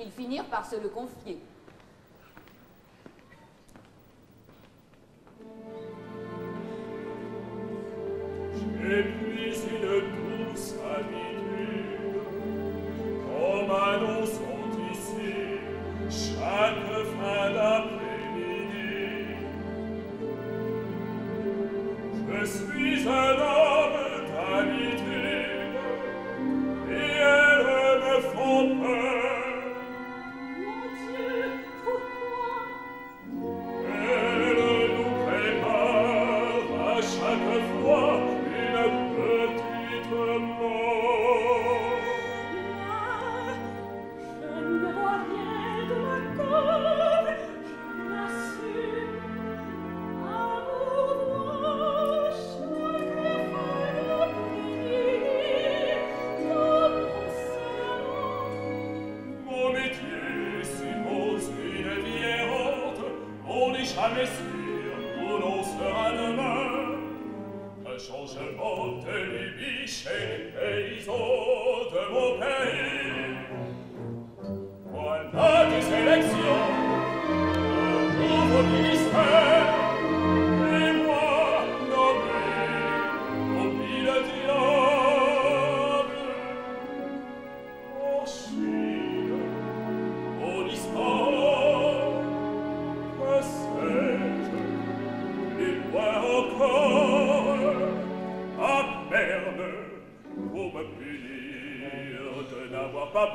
ils finirent par se le confier.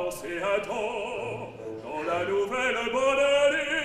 pensée à toi, dans la nouvelle bonne année.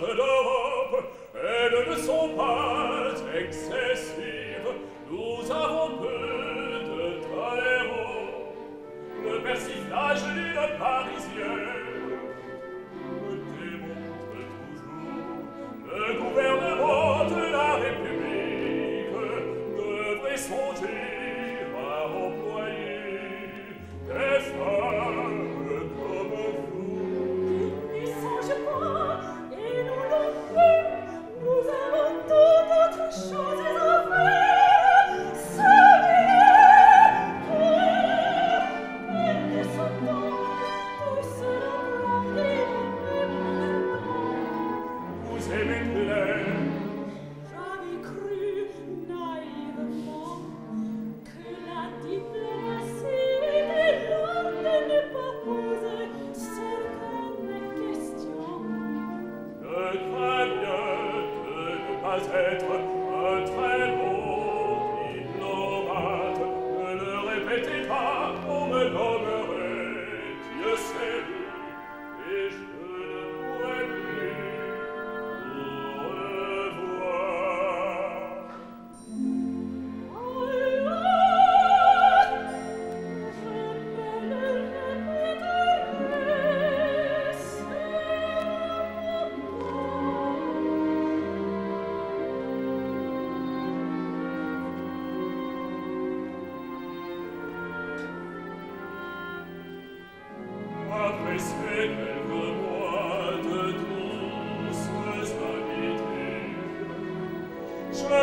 partent ne sont pas excessives. Nous avons peu de taléraux. Le persiflage d'une parisienne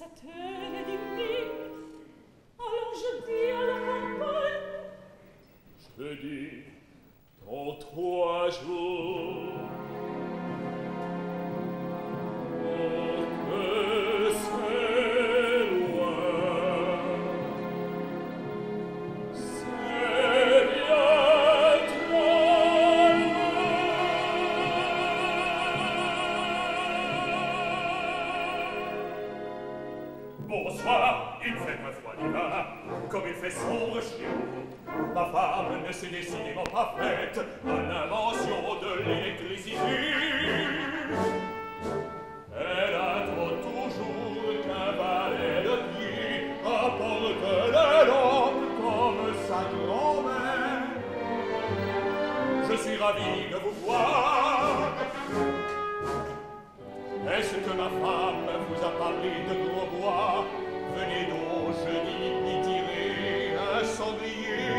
cette Ma femme ne se décidément pas faite à l'invention de l'électricité. Elle attend toujours qu'un balai de pied apporte la lampe comme sa grand-mère. Je suis ravi de vous voir. Est-ce que ma femme vous a parlé de gros bois Venez donc, je dis pitié cendrier.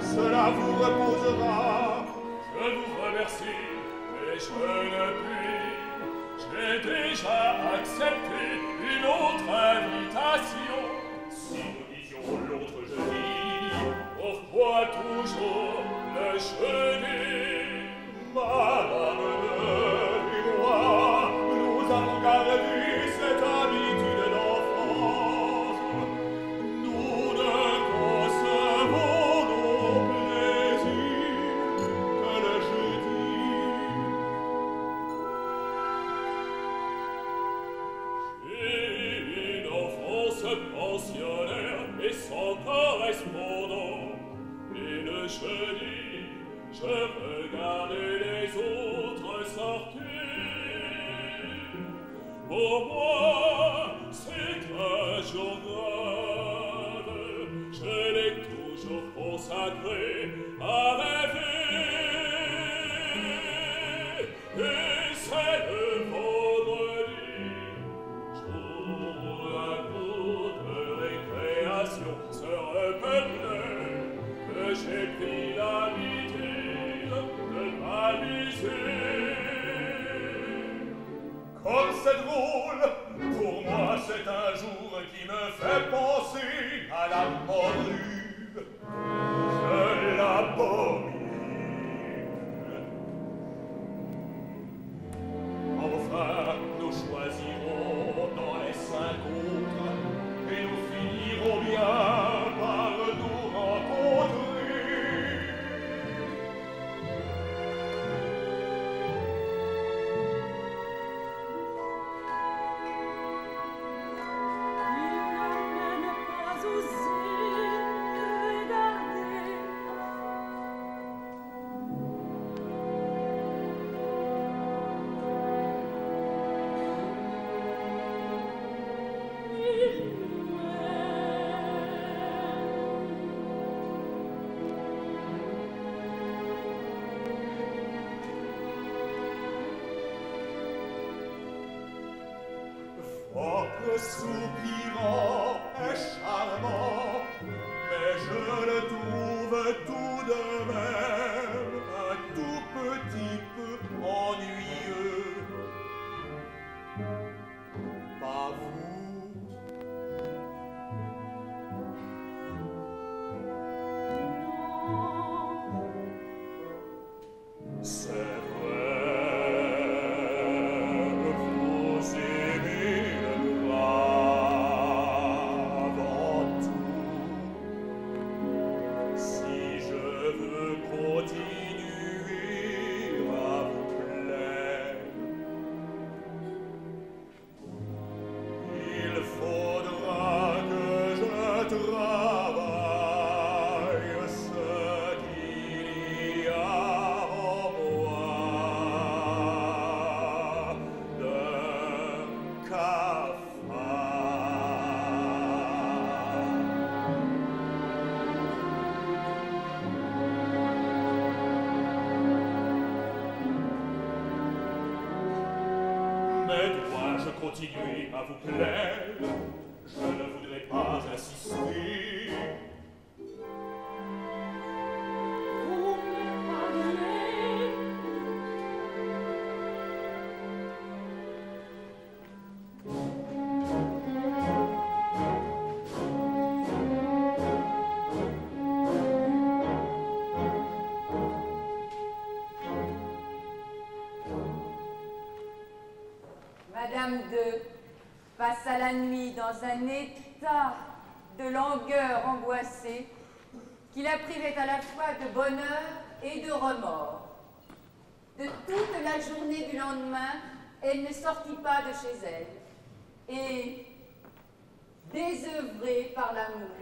Cela vous reposera. Je vous remercie, mais je ne puis. J'ai déjà accepté une autre invitation. Si nous disions l'autre jeudi, pourquoi toujours le jeudi, Madame Satan. Passa la nuit dans un état de langueur angoissée qui la privait à la fois de bonheur et de remords. De toute la journée du lendemain, elle ne sortit pas de chez elle. Et, désœuvrée par l'amour,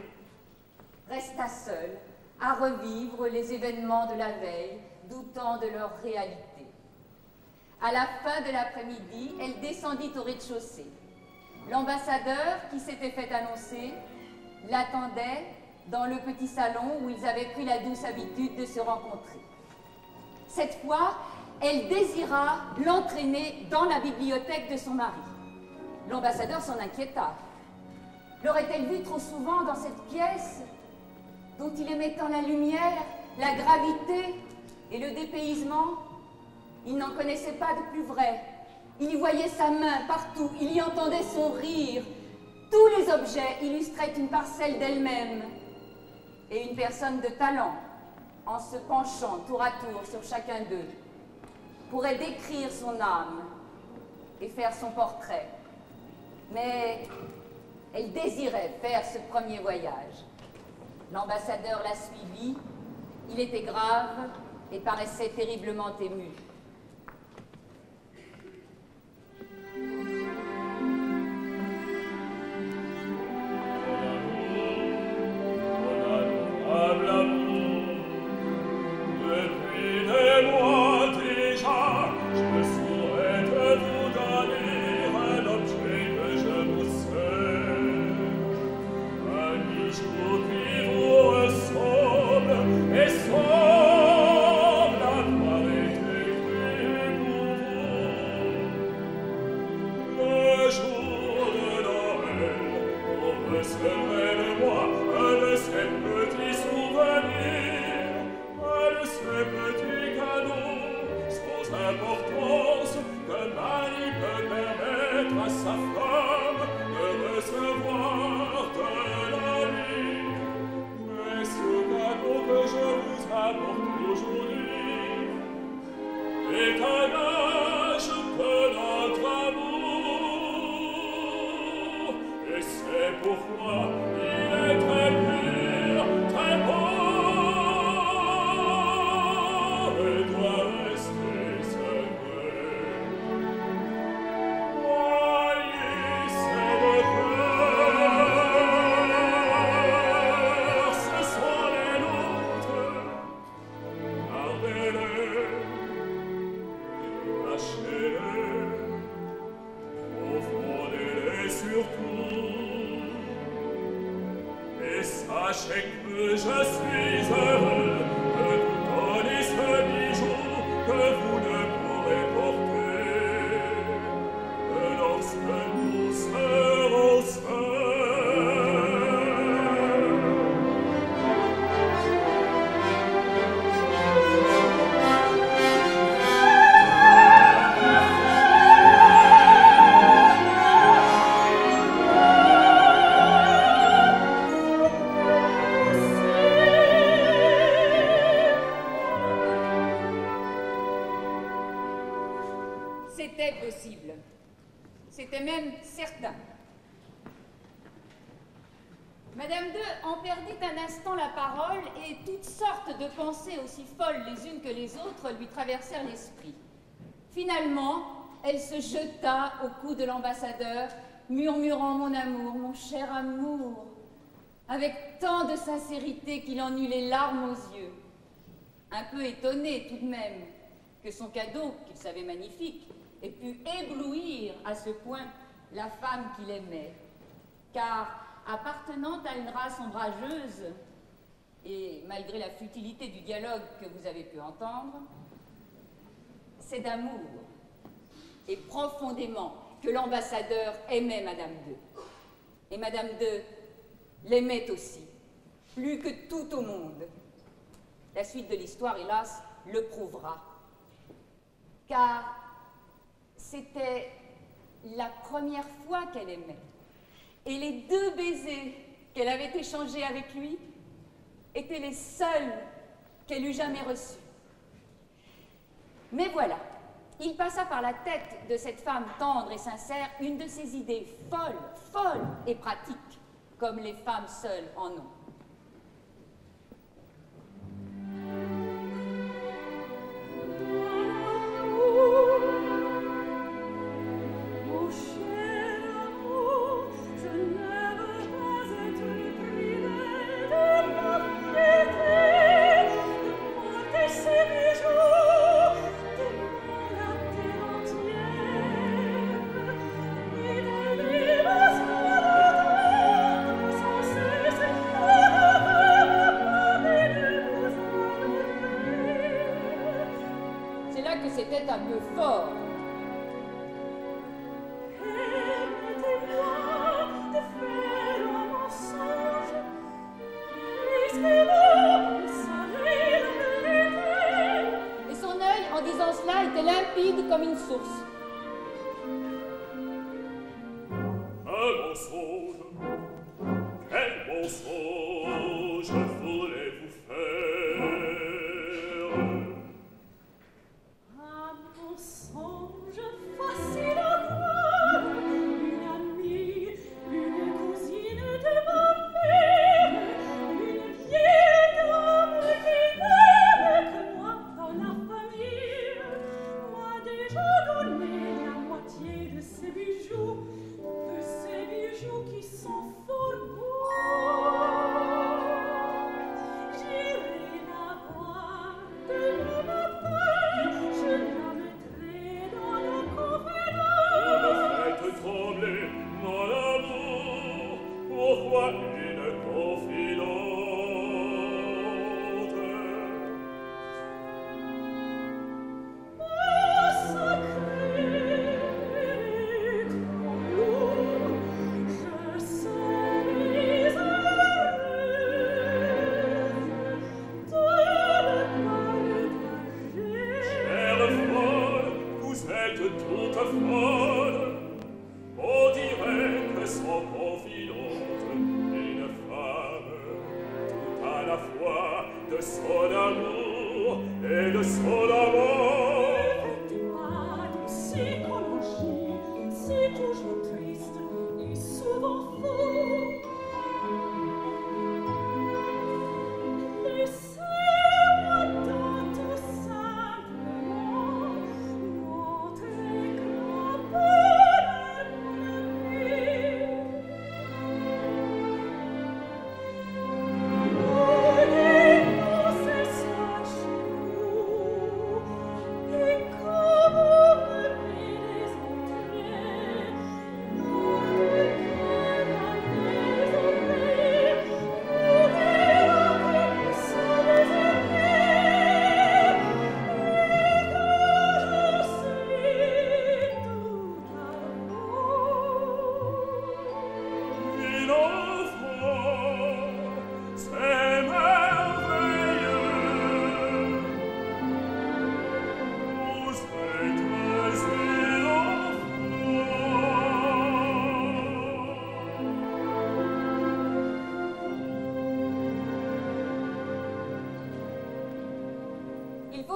resta seul à revivre les événements de la veille, doutant de leur réalité. À la fin de l'après-midi, elle descendit au rez-de-chaussée. L'ambassadeur, qui s'était fait annoncer, l'attendait dans le petit salon où ils avaient pris la douce habitude de se rencontrer. Cette fois, elle désira l'entraîner dans la bibliothèque de son mari. L'ambassadeur s'en inquiéta. L'aurait-elle vu trop souvent dans cette pièce dont il aimait tant la lumière, la gravité et le dépaysement Il n'en connaissait pas de plus vrai. Il y voyait sa main partout, il y entendait son rire. Tous les objets illustraient une parcelle d'elle-même et une personne de talent, en se penchant tour à tour sur chacun d'eux, pourrait décrire son âme et faire son portrait. Mais elle désirait faire ce premier voyage. L'ambassadeur la suivit. Il était grave et paraissait terriblement ému. Elle se jeta au cou de l'ambassadeur, murmurant mon amour, mon cher amour, avec tant de sincérité qu'il en eut les larmes aux yeux. Un peu étonné tout de même que son cadeau, qu'il savait magnifique, ait pu éblouir à ce point la femme qu'il aimait. Car, appartenant à une race ombrageuse, et malgré la futilité du dialogue que vous avez pu entendre, c'est d'amour et profondément que l'ambassadeur aimait Madame II. Et Madame II l'aimait aussi, plus que tout au monde. La suite de l'histoire, hélas, le prouvera. Car c'était la première fois qu'elle aimait. Et les deux baisers qu'elle avait échangés avec lui étaient les seuls qu'elle eût jamais reçus. Mais voilà, il passa par la tête de cette femme tendre et sincère une de ces idées folles, folles et pratiques, comme les femmes seules en ont. caminho de.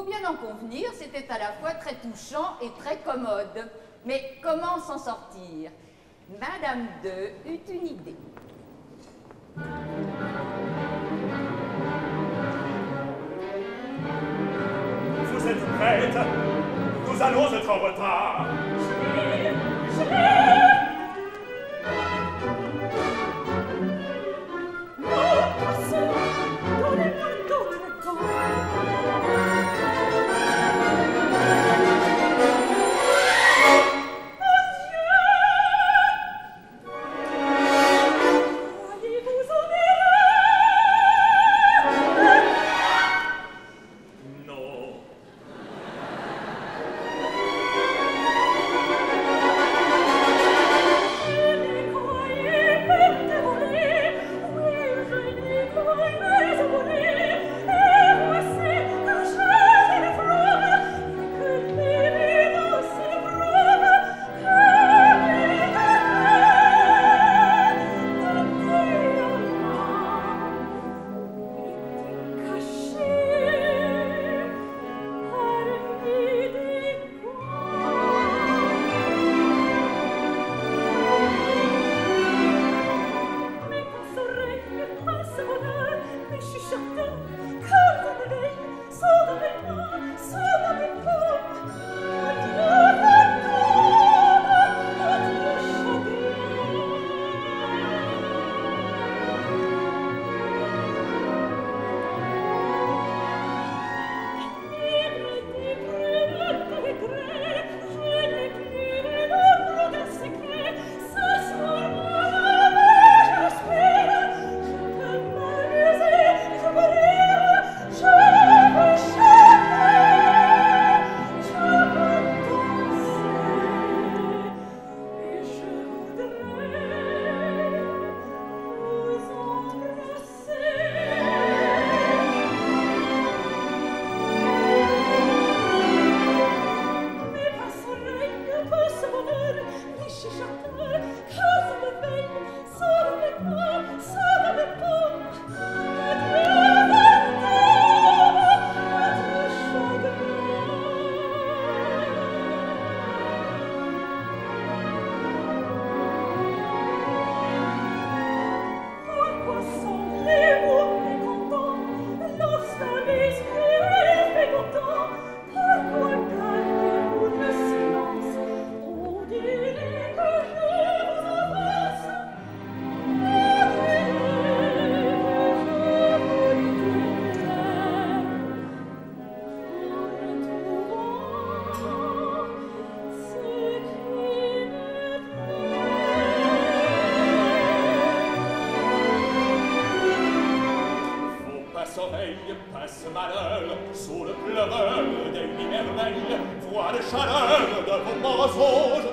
bien en convenir, c'était à la fois très touchant et très commode. Mais comment s'en sortir? Madame de eut une idée. Vous êtes prête? Nous allons être en retard chaleur de mon mensonge,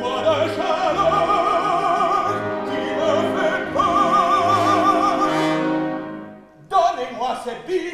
toi la chaleur qui. Donnez-moi cette bille